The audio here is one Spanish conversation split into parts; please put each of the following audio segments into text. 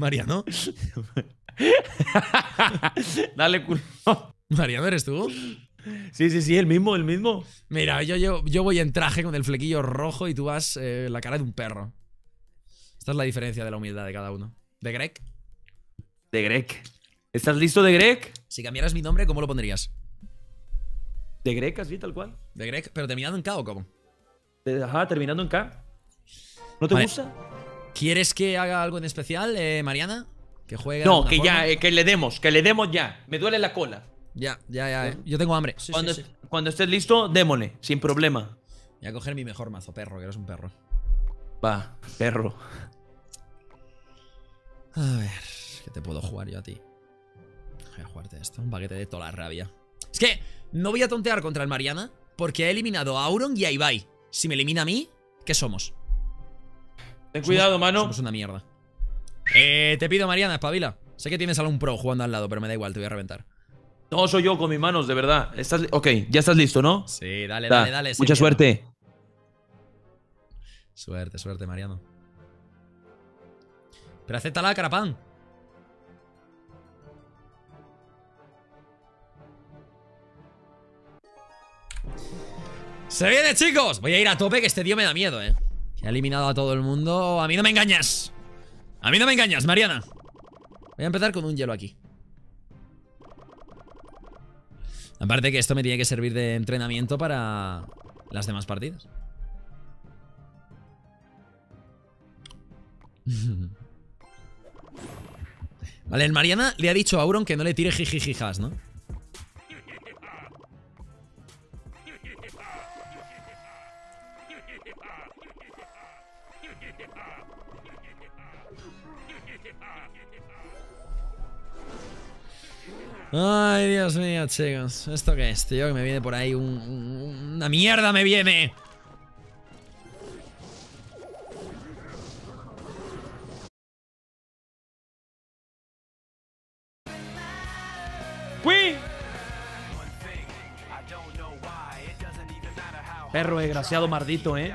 Mariano. Dale culo. Mariano, ¿eres tú? Sí, sí, sí, el mismo, el mismo. Mira, yo, yo, yo voy en traje con el flequillo rojo y tú vas eh, la cara de un perro. Esta es la diferencia de la humildad de cada uno. ¿De Greg? De Greg. ¿Estás listo de Greg? Si cambiaras mi nombre, ¿cómo lo pondrías? De Greg, así, tal cual. ¿De Greg? ¿Pero terminado en K o cómo? De- Ajá, terminando en K. ¿No te Vale. gusta? ¿Quieres que haga algo en especial, eh, Mariana? ¿Que juegue No, que forma? ya, eh, que le demos, que le demos ya. Me duele la cola. Ya, ya, ya. eh. Yo tengo hambre. Sí, cuando, sí, sí. cuando estés listo, démosle, sin problema. Voy a coger mi mejor mazo, perro, que eres un perro. Va, perro. A ver, ¿qué te puedo jugar yo a ti? Voy a jugarte esto, un paquete de toda la rabia. Es que no voy a tontear contra el Mariana porque he eliminado a Auron y a Ibai. Si me elimina a mí, ¿qué somos? Ten cuidado, mano. Somos una mierda. Eh, te pido, Mariana, espabila. Sé que tienes a un pro jugando al lado, pero me da igual, te voy a reventar. No soy yo con mis manos, de verdad. ¿Estás ok, ya estás listo, ¿no? Sí, dale, Da, dale, dale. Mucha suerte. Suerte, suerte, Mariano. Pero acéptala, carapán. ¡Se viene, chicos! Voy a ir a tope, que este tío me da miedo, ¿eh? Ha eliminado a todo el mundo. A mí no me engañas. A mí no me engañas, Mariana. Voy a empezar con un hielo aquí. Aparte que esto me tiene que servir de entrenamiento para las demás partidas. Vale, el Mariana le ha dicho a Auron que no le tire jijijijas, ¿no? Ay, Dios mío, chicos. ¿Esto qué es, tío? Que me viene por ahí un, un- una mierda me viene. Perro desgraciado maldito, ¿eh?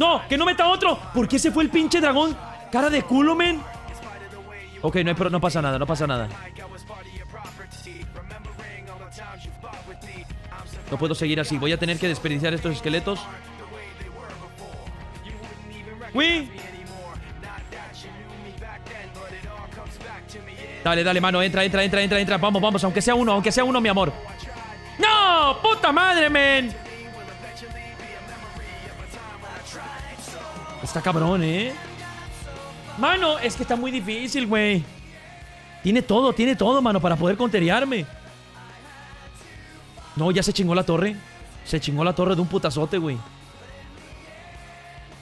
¡No! ¡Que no meta otro! ¿Por qué se fue el pinche dragón? ¡Cara de culo, men! Ok, no, hay pro- no pasa nada, no pasa nada. No puedo seguir así. Voy a tener que desperdiciar estos esqueletos. ¡Uy! Dale, dale, mano. Entra, entra, entra, entra, entra. Vamos, vamos. Aunque sea uno, aunque sea uno, mi amor. ¡No! ¡Puta madre, men! Está cabrón, ¿eh? Mano, es que está muy difícil, güey. Tiene todo, tiene todo, mano, para poder conteriarme. No, ya se chingó la torre. Se chingó la torre de un putazote, güey.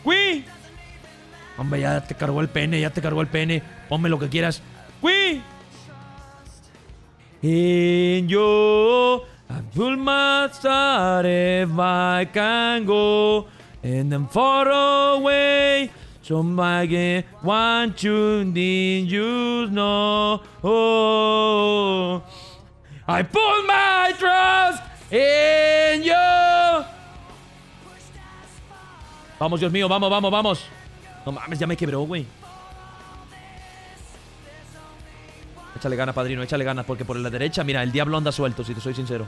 ¡Güey! Hombre, ya te cargó el pene, ya te cargó el pene. Ponme lo que quieras. ¡Güey! Yo, I. And then far away, somebody want you, did you know? Oh, I put my trust in you. Vamos, Dios mío, vamos, vamos, vamos. No mames, ya me quebró, güey. Échale ganas, padrino, échale ganas, porque por la derecha, mira, el diablo anda suelto, si te soy sincero.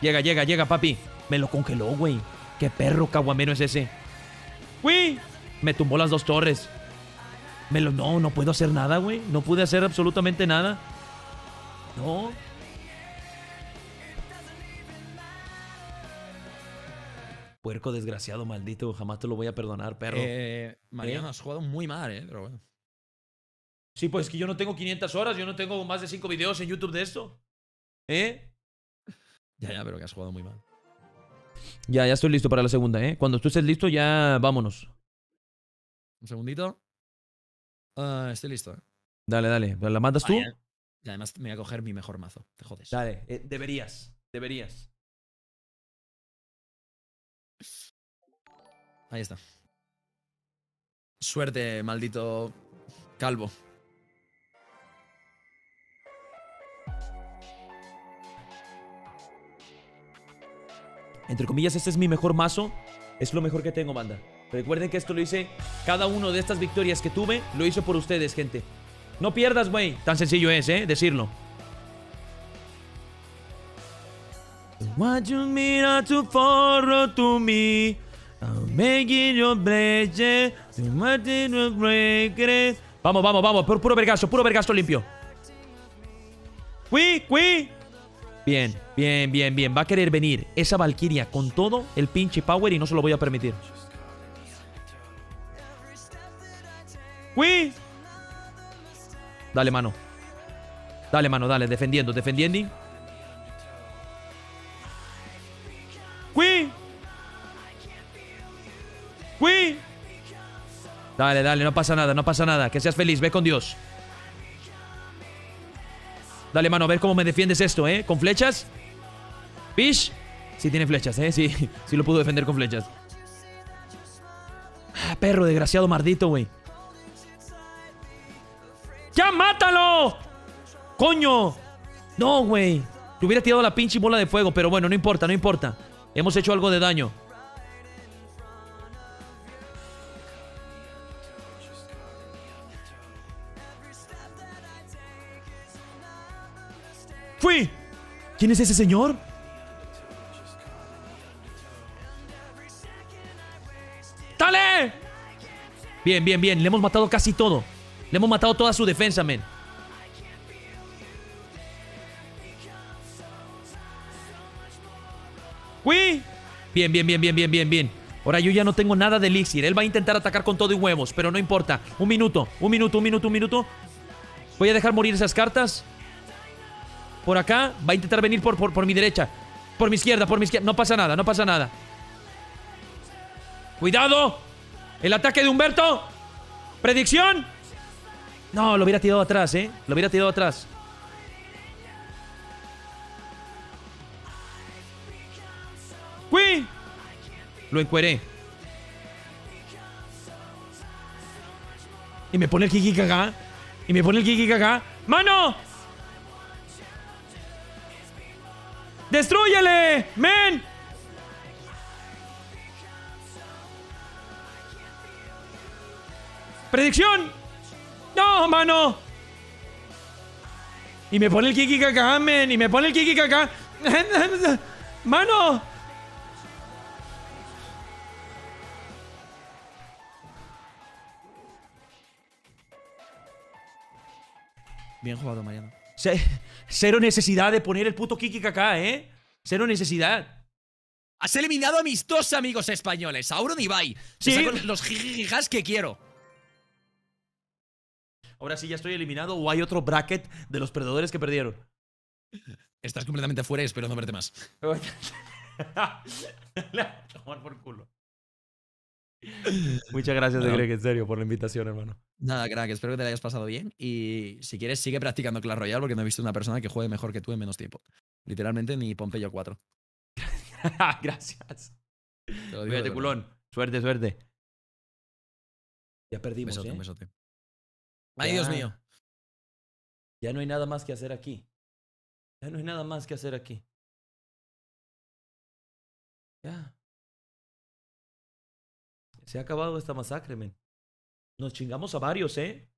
Llega, llega, llega, papi. Me lo congeló, güey. Qué perro caguamero es ese. Güey. Me tumbó las dos torres. Me lo... No, no puedo hacer nada, güey. No pude hacer absolutamente nada. No. Puerco desgraciado, maldito. Jamás te lo voy a perdonar, perro. Eh, Mariano, ¿Eh? has jugado muy mal, ¿eh? Pero bueno. Sí, pues que yo no tengo 500 horas, yo no tengo más de 5 videos en YouTube de esto. ¿Eh? Ya, ya, pero que has jugado muy mal. Ya, ya estoy listo para la segunda, ¿eh? Cuando tú estés listo, ya vámonos. Un segundito. Ah, estoy listo, ¿eh? Dale, dale. ¿La mandas tú? Vaya. Y además me voy a coger mi mejor mazo. Te jodes. Dale, eh, deberías. Deberías. Ahí está. Suerte, maldito calvo. Entre comillas, este es mi mejor mazo. Es lo mejor que tengo, banda. Recuerden que esto lo hice. Cada uno de estas victorias que tuve, lo hice por ustedes, gente. No pierdas, güey. Tan sencillo es, ¿eh? Decirlo. Vamos, vamos, vamos. Puro, puro puro vergazo limpio. ¡Cui, cui! Bien, bien, bien, bien. Va a querer venir esa Valkyria con todo el pinche power y no se lo voy a permitir. ¡Cui! Dale, mano. Dale, mano, dale. Defendiendo, defendiendo. ¡Cui! ¡Cui! Dale, dale, no pasa nada, no pasa nada. Que seas feliz, ve con Dios. Dale, mano, a ver cómo me defiendes esto, ¿eh? ¿Con flechas? ¿Fish? Sí tiene flechas, ¿eh? Sí, sí lo pudo defender con flechas. Ah, perro desgraciado maldito, güey. ¡Ya mátalo! ¡Coño! No, güey. Te hubiera tirado la pinche bola de fuego, pero bueno, no importa, no importa. Hemos hecho algo de daño. ¡Fui! ¿Quién es ese señor? ¡Dale! Bien, bien, bien. Le hemos matado casi todo. Le hemos matado toda su defensa, men. ¡Fui! Bien, bien, bien, bien, bien, bien, bien. Ahora yo ya no tengo nada de elixir. Él va a intentar atacar con todo y huevos, pero no importa. Un minuto, un minuto, un minuto, un minuto. Voy a dejar morir esas cartas. Por acá. Va a intentar venir por, por, por mi derecha. Por mi izquierda, por mi izquierda. No pasa nada, no pasa nada. ¡Cuidado! El ataque de Humberto. ¿Predicción? No, lo hubiera tirado atrás, ¿eh? Lo hubiera tirado atrás. ¡Cui! Lo encueré. Y me pone el kiki acá. Y me pone el kiki acá. ¡Mano! ¡Destrúyele! ¡Men! ¡Predicción! ¡No, mano! Y me pone el Kiki Kaka, men. Y me pone el Kiki Kaka. ¡Mano! Bien jugado, Mariano. Cero necesidad de poner el puto Kiki Kaka, ¿eh? Cero necesidad. Has eliminado a mis dos amigos españoles, Auron y Ibai. Sí. los jijijas que quiero. Ahora sí ya estoy eliminado o hay otro bracket de los perdedores que perdieron. Estás completamente fuera y espero no verte más. Tomar por culo. Muchas gracias, Greg, en serio, por la invitación, hermano. Nada, crack, espero que te hayas pasado bien. Y si quieres, sigue practicando Clash Royale porque no he visto una persona que juegue mejor que tú en menos tiempo. Literalmente ni Pompeyo 4. gracias. Cuídate, culón. Suerte, suerte. Ya perdimos, besote, ¿eh? Un besote. Ay, Dios mío. Ya no hay nada más que hacer aquí. Ya no hay nada más que hacer aquí. Ya. Se ha acabado esta masacre, men. Nos chingamos a varios, ¿eh?